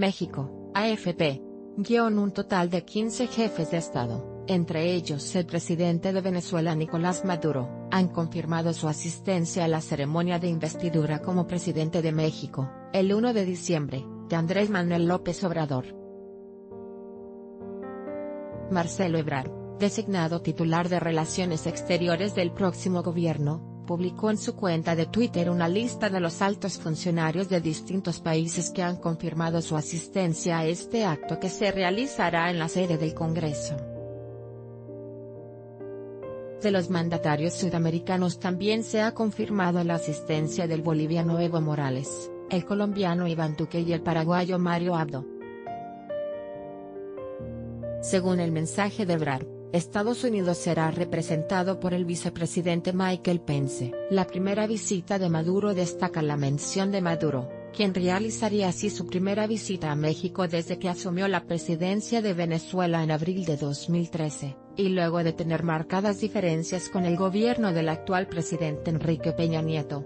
México, AFP. Guión un total de 15 jefes de Estado, entre ellos el presidente de Venezuela Nicolás Maduro, han confirmado su asistencia a la ceremonia de investidura como presidente de México, el 1 de diciembre, de Andrés Manuel López Obrador. Marcelo Ebrard, designado titular de Relaciones Exteriores del próximo gobierno, publicó en su cuenta de Twitter una lista de los altos funcionarios de distintos países que han confirmado su asistencia a este acto que se realizará en la sede del Congreso. De los mandatarios sudamericanos también se ha confirmado la asistencia del boliviano Evo Morales, el colombiano Iván Duque y el paraguayo Mario Abdo. Según el mensaje de Brad, Estados Unidos será representado por el vicepresidente Michael Pence. La primera visita de Maduro destaca la mención de Maduro, quien realizaría así su primera visita a México desde que asumió la presidencia de Venezuela en abril de 2013, y luego de tener marcadas diferencias con el gobierno del actual presidente Enrique Peña Nieto.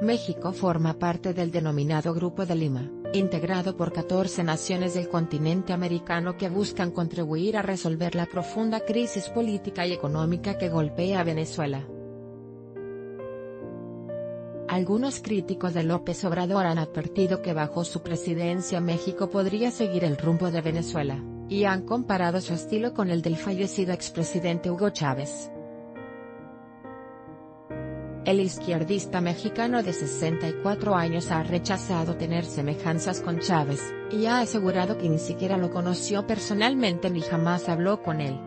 México forma parte del denominado Grupo de Lima, integrado por 14 naciones del continente americano que buscan contribuir a resolver la profunda crisis política y económica que golpea a Venezuela. Algunos críticos de López Obrador han advertido que bajo su presidencia México podría seguir el rumbo de Venezuela, y han comparado su estilo con el del fallecido expresidente Hugo Chávez. El izquierdista mexicano de 64 años ha rechazado tener semejanzas con Chávez, y ha asegurado que ni siquiera lo conoció personalmente ni jamás habló con él.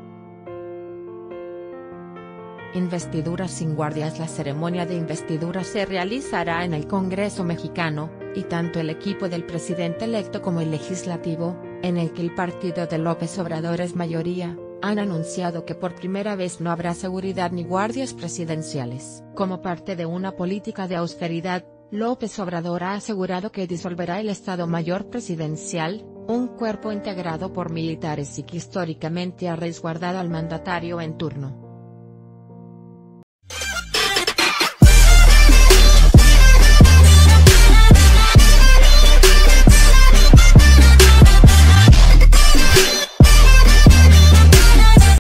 Investidura sin guardias La ceremonia de investidura se realizará en el Congreso mexicano, y tanto el equipo del presidente electo como el legislativo, en el que el partido de López Obrador es mayoría, han anunciado que por primera vez no habrá seguridad ni guardias presidenciales. Como parte de una política de austeridad, López Obrador ha asegurado que disolverá el Estado Mayor Presidencial, un cuerpo integrado por militares y que históricamente ha resguardado al mandatario en turno.